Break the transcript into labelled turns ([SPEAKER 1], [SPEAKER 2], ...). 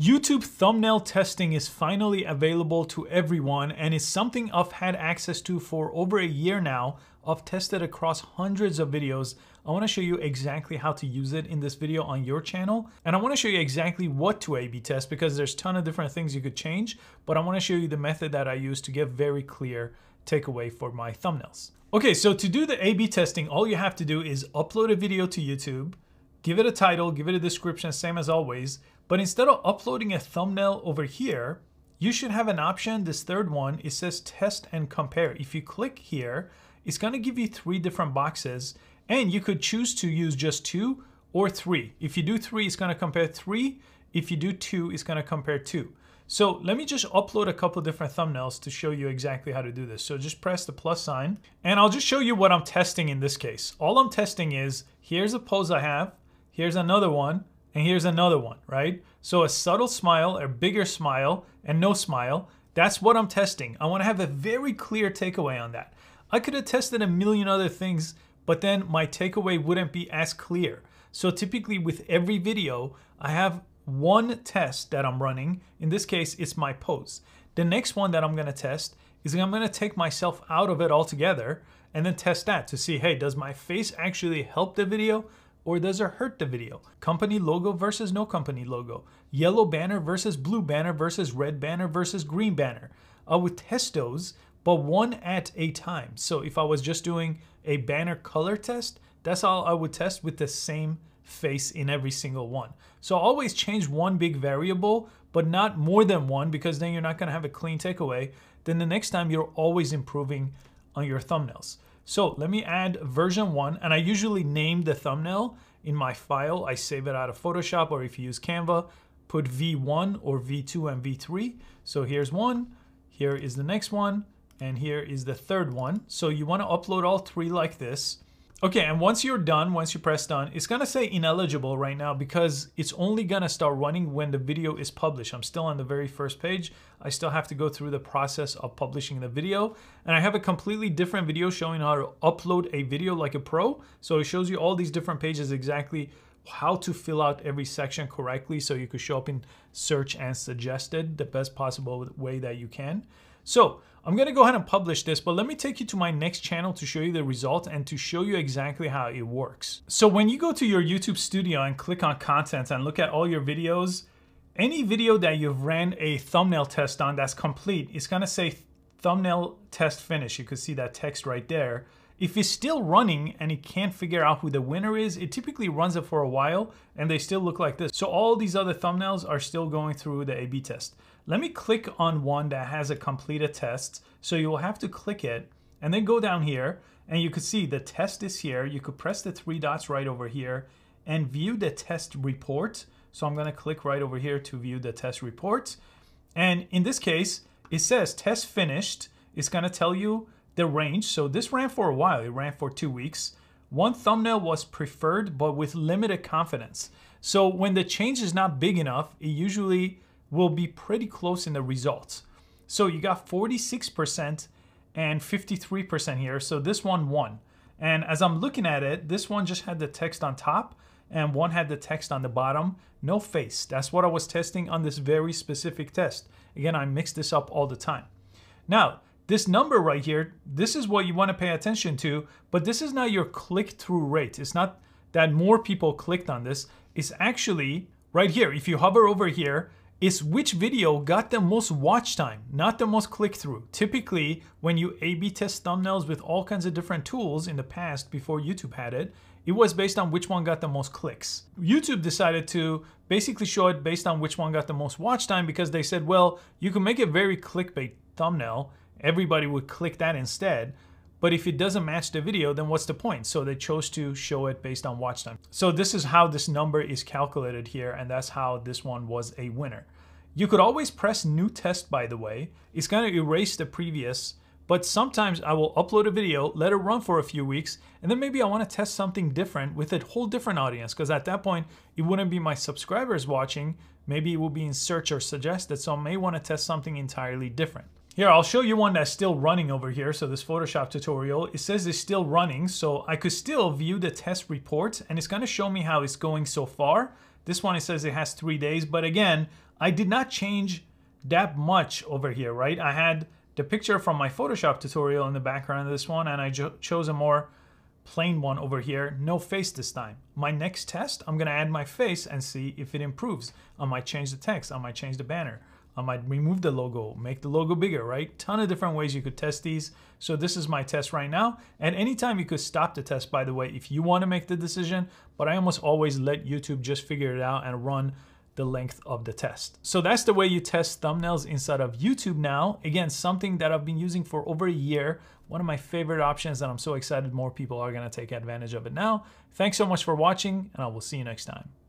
[SPEAKER 1] YouTube thumbnail testing is finally available to everyone and is something I've had access to for over a year now. I've tested across hundreds of videos. I wanna show you exactly how to use it in this video on your channel. And I wanna show you exactly what to A-B test because there's a ton of different things you could change, but I wanna show you the method that I use to get very clear takeaway for my thumbnails. Okay, so to do the A-B testing, all you have to do is upload a video to YouTube, give it a title, give it a description, same as always. But instead of uploading a thumbnail over here, you should have an option, this third one, it says test and compare. If you click here, it's gonna give you three different boxes and you could choose to use just two or three. If you do three, it's gonna compare three. If you do two, it's gonna compare two. So let me just upload a couple different thumbnails to show you exactly how to do this. So just press the plus sign and I'll just show you what I'm testing in this case. All I'm testing is, here's a pose I have, here's another one, and here's another one, right? So a subtle smile, a bigger smile, and no smile, that's what I'm testing. I wanna have a very clear takeaway on that. I could have tested a million other things, but then my takeaway wouldn't be as clear. So typically with every video, I have one test that I'm running. In this case, it's my pose. The next one that I'm gonna test is I'm gonna take myself out of it altogether and then test that to see, hey, does my face actually help the video or does it hurt the video? Company logo versus no company logo. Yellow banner versus blue banner versus red banner versus green banner. I would test those, but one at a time. So if I was just doing a banner color test, that's all I would test with the same face in every single one. So always change one big variable, but not more than one because then you're not gonna have a clean takeaway. Then the next time you're always improving on your thumbnails. So let me add version one, and I usually name the thumbnail in my file. I save it out of Photoshop, or if you use Canva, put V1 or V2 and V3. So here's one, here is the next one, and here is the third one. So you wanna upload all three like this. Okay, and once you're done, once you press done, it's gonna say ineligible right now because it's only gonna start running when the video is published. I'm still on the very first page. I still have to go through the process of publishing the video. And I have a completely different video showing how to upload a video like a pro. So it shows you all these different pages exactly how to fill out every section correctly so you could show up in search and suggested the best possible way that you can. So I'm gonna go ahead and publish this, but let me take you to my next channel to show you the result and to show you exactly how it works. So when you go to your YouTube studio and click on content and look at all your videos, any video that you've ran a thumbnail test on that's complete, it's gonna say thumbnail test finish. You can see that text right there. If it's still running and it can't figure out who the winner is, it typically runs it for a while and they still look like this. So all these other thumbnails are still going through the A-B test. Let me click on one that has a completed test. So you will have to click it and then go down here and you can see the test is here. You could press the three dots right over here and view the test report. So I'm gonna click right over here to view the test report. And in this case, it says test finished. It's gonna tell you the range. So this ran for a while, it ran for two weeks. One thumbnail was preferred, but with limited confidence. So when the change is not big enough, it usually will be pretty close in the results. So you got 46% and 53% here. So this one won. And as I'm looking at it, this one just had the text on top and one had the text on the bottom, no face. That's what I was testing on this very specific test. Again, I mix this up all the time. Now, this number right here, this is what you want to pay attention to, but this is not your click-through rate. It's not that more people clicked on this. It's actually right here. If you hover over here, it's which video got the most watch time, not the most click-through. Typically, when you A-B test thumbnails with all kinds of different tools in the past before YouTube had it, it was based on which one got the most clicks. YouTube decided to basically show it based on which one got the most watch time because they said, well, you can make a very clickbait thumbnail everybody would click that instead. But if it doesn't match the video, then what's the point? So they chose to show it based on watch time. So this is how this number is calculated here, and that's how this one was a winner. You could always press new test, by the way. It's gonna erase the previous, but sometimes I will upload a video, let it run for a few weeks, and then maybe I wanna test something different with a whole different audience, because at that point, it wouldn't be my subscribers watching, maybe it will be in search or suggested, so I may wanna test something entirely different. Here, I'll show you one that's still running over here. So this Photoshop tutorial, it says it's still running. So I could still view the test report and it's gonna show me how it's going so far. This one, it says it has three days, but again, I did not change that much over here, right? I had the picture from my Photoshop tutorial in the background of this one, and I chose a more plain one over here, no face this time. My next test, I'm gonna add my face and see if it improves. I might change the text, I might change the banner. I might remove the logo, make the logo bigger, right? Ton of different ways you could test these. So this is my test right now. And anytime you could stop the test, by the way, if you wanna make the decision, but I almost always let YouTube just figure it out and run the length of the test. So that's the way you test thumbnails inside of YouTube now. Again, something that I've been using for over a year. One of my favorite options and I'm so excited more people are gonna take advantage of it now. Thanks so much for watching and I will see you next time.